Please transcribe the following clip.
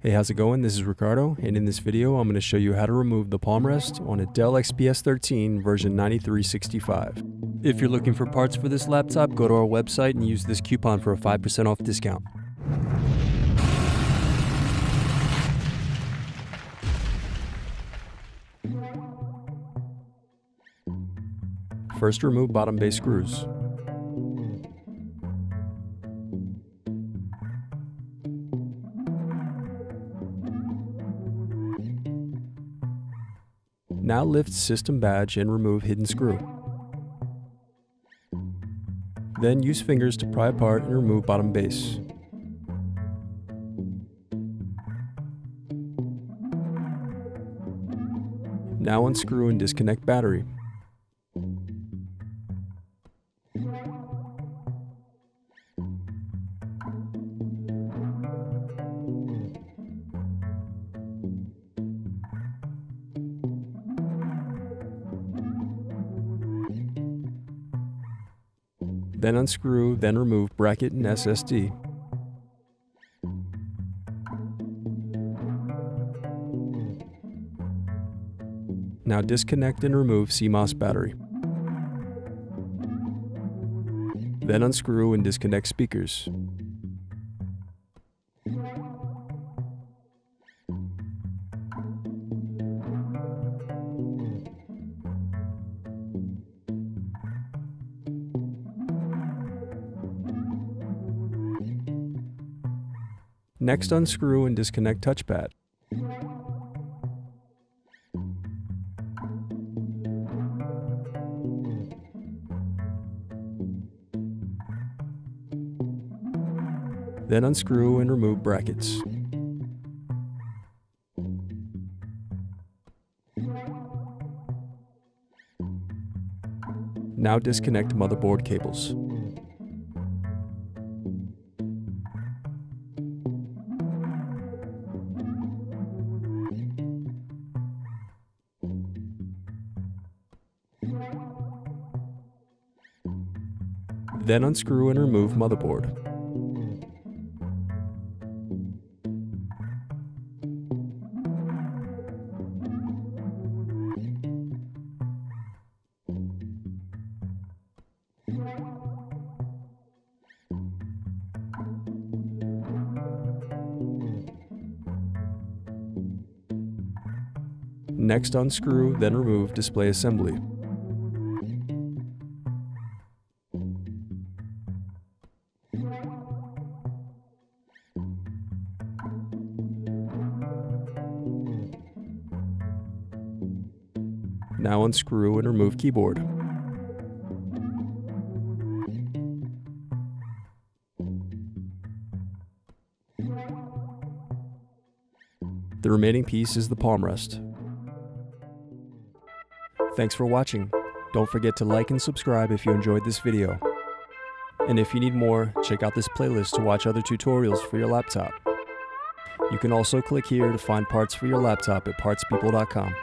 Hey, how's it going? This is Ricardo, and in this video, I'm going to show you how to remove the palm rest on a Dell XPS 13 version 9365. If you're looking for parts for this laptop, go to our website and use this coupon for a 5% off discount. First, remove bottom base screws. Now lift system badge and remove hidden screw. Then use fingers to pry apart and remove bottom base. Now unscrew and disconnect battery. Then unscrew, then remove bracket and SSD. Now disconnect and remove CMOS battery. Then unscrew and disconnect speakers. Next unscrew and disconnect touchpad. Then unscrew and remove brackets. Now disconnect motherboard cables. Then unscrew and remove motherboard. Next unscrew, then remove display assembly. Now unscrew and remove keyboard. The remaining piece is the palm rest. Thanks for watching. Don't forget to like and subscribe if you enjoyed this video. And if you need more, check out this playlist to watch other tutorials for your laptop. You can also click here to find parts for your laptop at partspeople.com.